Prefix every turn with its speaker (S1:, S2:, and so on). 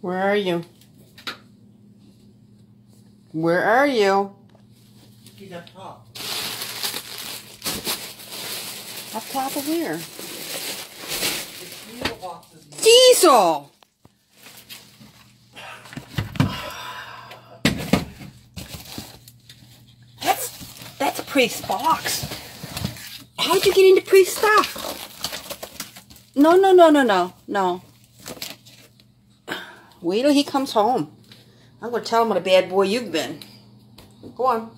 S1: Where are you? Where are you?
S2: He's up top.
S1: Up top of where?
S2: It's three boxes.
S1: Deisel! That's that's Preeth's box. How'd you get into Preeth's stuff? No, no, no, no, no, no. Wait till he comes home. I'm gonna tell him what a bad boy you've been. Go on.